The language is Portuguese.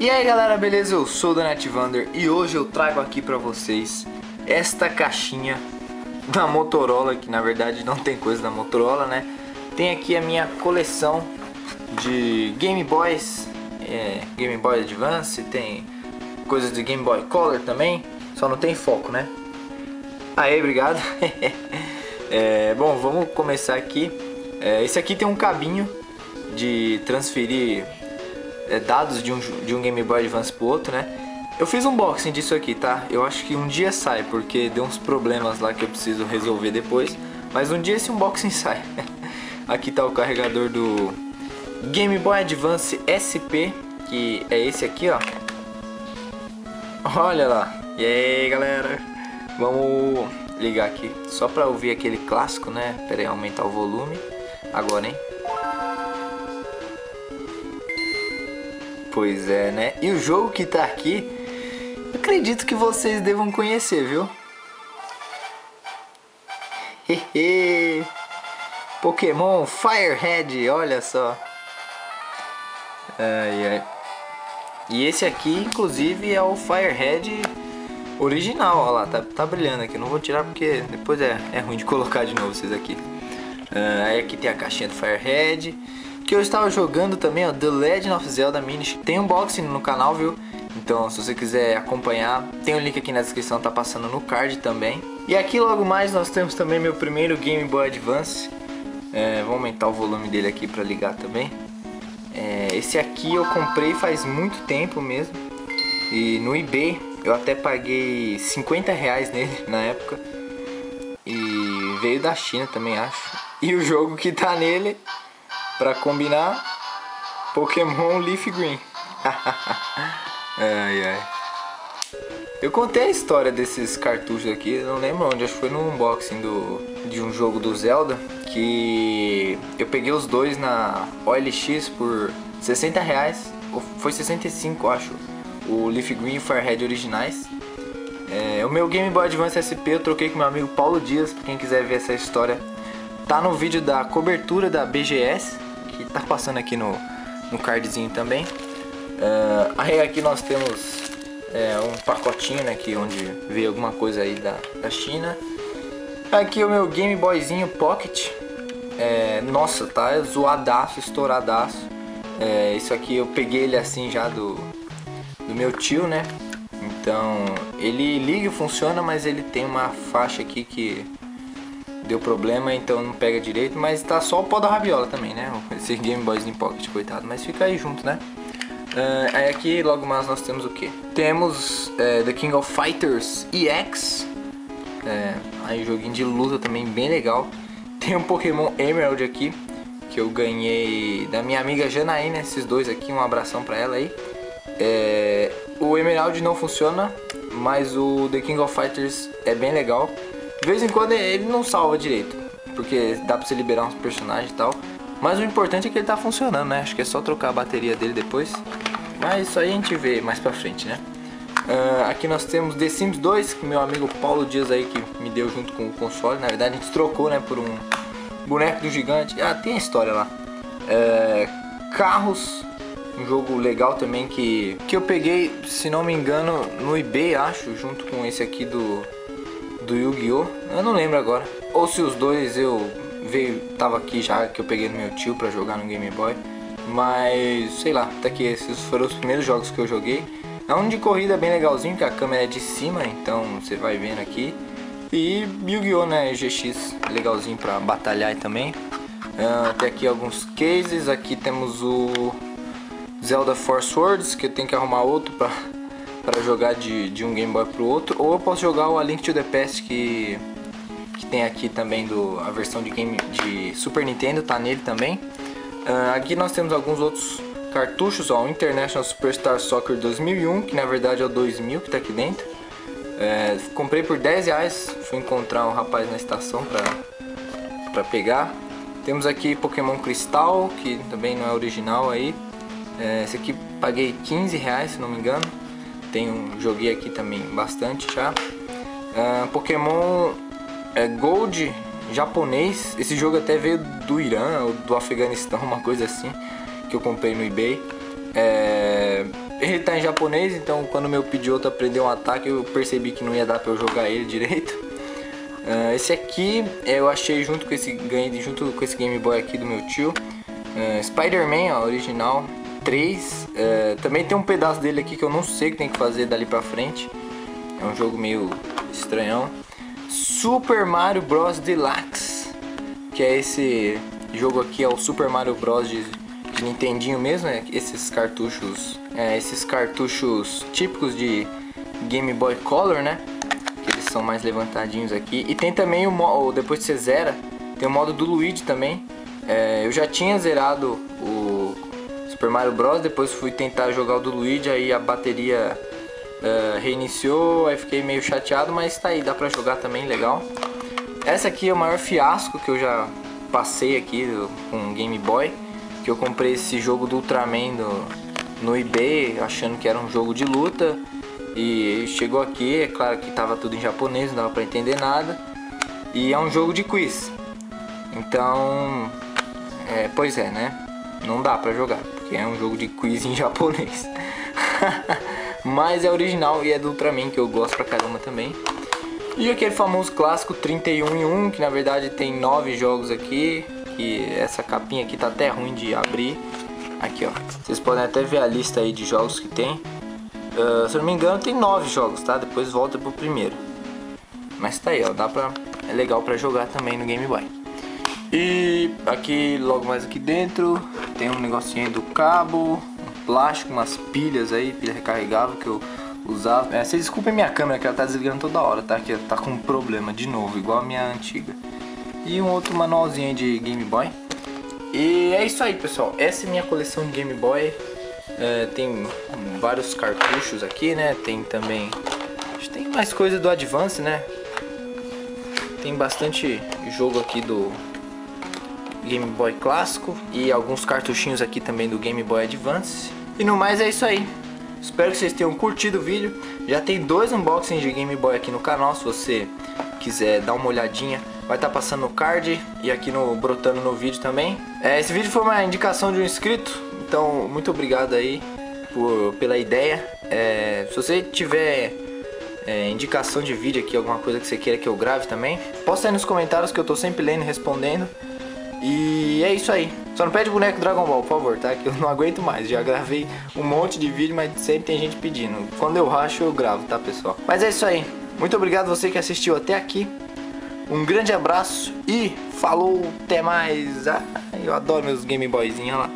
E aí galera, beleza? Eu sou o Danetvander e hoje eu trago aqui pra vocês esta caixinha da Motorola, que na verdade não tem coisa da Motorola, né? Tem aqui a minha coleção de Game Boys, é, Game Boy Advance, tem coisas de Game Boy Color também, só não tem foco, né? Aí, obrigado. é, bom, vamos começar aqui. É, esse aqui tem um cabinho de transferir dados de um, de um Game Boy Advance pro outro, né? Eu fiz um unboxing disso aqui, tá? Eu acho que um dia sai, porque deu uns problemas lá que eu preciso resolver depois. Mas um dia esse unboxing sai. aqui tá o carregador do Game Boy Advance SP, que é esse aqui, ó. Olha lá. E aí, galera? Vamos ligar aqui, só pra ouvir aquele clássico, né? Pera aí, aumentar o volume. Agora, hein? Pois é, né? E o jogo que tá aqui, acredito que vocês devam conhecer, viu? Hehe. Pokémon Firehead, olha só. Ai, ai. E esse aqui, inclusive, é o Firehead original, olha lá, tá, tá brilhando aqui. Não vou tirar porque depois é, é ruim de colocar de novo vocês aqui. Uh, aí aqui tem a caixinha do Firehead que eu estava jogando também, ó, The Legend of Zelda Mini. Tem unboxing no canal, viu? Então, se você quiser acompanhar, tem o um link aqui na descrição, tá passando no card também. E aqui logo mais nós temos também meu primeiro Game Boy Advance. É, vou aumentar o volume dele aqui para ligar também. É, esse aqui eu comprei faz muito tempo mesmo. E no eBay eu até paguei 50 reais nele na época. E veio da China também, acho. E o jogo que tá nele Pra combinar, Pokémon Leaf Green. ai ai. Eu contei a história desses cartuchos aqui, não lembro onde, acho que foi no unboxing do, de um jogo do Zelda, que eu peguei os dois na OLX por 60 reais, foi 65 acho, o Leaf Green e Firehead originais. É, o meu Game Boy Advance SP eu troquei com meu amigo Paulo Dias, pra quem quiser ver essa história, tá no vídeo da cobertura da BGS, que tá passando aqui no, no cardzinho também. Uh, aí aqui nós temos é, um pacotinho, né, aqui onde veio alguma coisa aí da, da China. Aqui o meu Game Boyzinho Pocket. É, nossa, tá zoadaço, estouradaço. É, isso aqui eu peguei ele assim já do, do meu tio, né? Então ele liga e funciona, mas ele tem uma faixa aqui que deu problema, então não pega direito, mas tá só o pó da rabiola também, né? Esse Game Boys in Pocket, coitado, mas fica aí junto, né? Uh, aí aqui logo mais nós temos o que? Temos uh, The King of Fighters EX, é, aí joguinho de luta também bem legal. Tem um Pokémon Emerald aqui, que eu ganhei da minha amiga Janaína, esses dois aqui, um abração pra ela aí. É, o Emerald não funciona, mas o The King of Fighters é bem legal. De vez em quando ele não salva direito, porque dá pra você liberar uns personagens e tal. Mas o importante é que ele tá funcionando, né? Acho que é só trocar a bateria dele depois. Mas isso aí a gente vê mais pra frente, né? Uh, aqui nós temos The Sims 2, que meu amigo Paulo Dias aí que me deu junto com o console. Na verdade a gente trocou, né, por um boneco do gigante. Ah, tem a história lá. Uh, carros, um jogo legal também que, que eu peguei, se não me engano, no eBay, acho, junto com esse aqui do do Yu-Gi-Oh! Eu não lembro agora. Ou se os dois eu veio, tava aqui já que eu peguei no meu tio para jogar no Game Boy. Mas sei lá, tá aqui esses foram os primeiros jogos que eu joguei. É um de corrida bem legalzinho, que a câmera é de cima, então você vai vendo aqui. E Yu-Gi-Oh! né, GX, legalzinho pra batalhar também. Uh, tem aqui alguns cases, aqui temos o Zelda Force Words, que eu tenho que arrumar outro pra para jogar de, de um Game Boy pro outro, ou eu posso jogar o A Link to the Past que, que tem aqui também do, a versão de, game, de Super Nintendo, tá nele também. Uh, aqui nós temos alguns outros cartuchos, ó, o International Superstar Soccer 2001, que na verdade é o 2000 que tá aqui dentro. É, comprei por 10 reais, fui encontrar um rapaz na estação pra, pra pegar. Temos aqui Pokémon Cristal, que também não é original aí. É, esse aqui paguei 15 reais, se não me engano tenho joguei aqui também bastante já. Uh, Pokémon é, Gold japonês. Esse jogo até veio do Irã ou do Afeganistão, uma coisa assim, que eu comprei no eBay. É, ele tá em japonês, então quando meu Pidgeotto aprendeu um ataque, eu percebi que não ia dar pra eu jogar ele direito. Uh, esse aqui eu achei junto com esse, junto com esse Game Boy aqui do meu tio. Uh, Spider-Man, original, 3. Uh, também tem um pedaço dele aqui que eu não sei o que tem que fazer dali pra frente. É um jogo meio estranhão. Super Mario Bros. Deluxe, que é esse jogo aqui, é o Super Mario Bros. de, de Nintendinho mesmo, né? esses cartuchos, é, esses cartuchos típicos de Game Boy Color, né? Que eles são mais levantadinhos aqui. E tem também o modo, depois que você zera, tem o modo do Luigi também. É, eu já tinha zerado Super Mario Bros. Depois fui tentar jogar o do Luigi, aí a bateria uh, reiniciou, aí fiquei meio chateado, mas tá aí, dá pra jogar também, legal. Essa aqui é o maior fiasco que eu já passei aqui com Game Boy, que eu comprei esse jogo do Ultraman no, no eBay, achando que era um jogo de luta, e chegou aqui, é claro que tava tudo em japonês, não dava pra entender nada, e é um jogo de quiz. Então, é, pois é, né? Não dá pra jogar, porque é um jogo de quiz em japonês. Mas é original e é do Ultraman, que eu gosto pra caramba também. E aquele famoso clássico 31 em 1, que na verdade tem 9 jogos aqui. Que essa capinha aqui tá até ruim de abrir. Aqui ó, vocês podem até ver a lista aí de jogos que tem. Uh, se eu não me engano tem 9 jogos, tá? Depois volta pro primeiro. Mas tá aí ó, dá pra... é legal pra jogar também no Game Boy. E aqui, logo mais aqui dentro, tem um negocinho aí do cabo, plástico, umas pilhas aí, pilha recarregável que eu usava. É, vocês desculpem minha câmera que ela tá desligando toda hora, tá? Que tá com um problema de novo, igual a minha antiga. E um outro manualzinho de Game Boy. E é isso aí, pessoal. Essa é minha coleção de Game Boy. É, tem vários cartuchos aqui, né? Tem também... Tem mais coisa do Advance, né? Tem bastante jogo aqui do Game Boy clássico e alguns cartuchinhos aqui também do Game Boy Advance. E no mais é isso aí. Espero que vocês tenham curtido o vídeo. Já tem dois unboxings de Game Boy aqui no canal, se você quiser dar uma olhadinha. Vai estar tá passando no card e aqui no brotando no vídeo também. É, esse vídeo foi uma indicação de um inscrito, então muito obrigado aí por, pela ideia. É, se você tiver é, indicação de vídeo aqui, alguma coisa que você queira que eu grave também, posta aí nos comentários que eu tô sempre lendo e respondendo. E é isso aí. Só não pede boneco Dragon Ball, por favor, tá? Que eu não aguento mais. Já gravei um monte de vídeo, mas sempre tem gente pedindo. Quando eu racho, eu gravo, tá, pessoal? Mas é isso aí. Muito obrigado você que assistiu até aqui. Um grande abraço e falou, até mais. Ah, eu adoro meus Game Boyzinhos lá.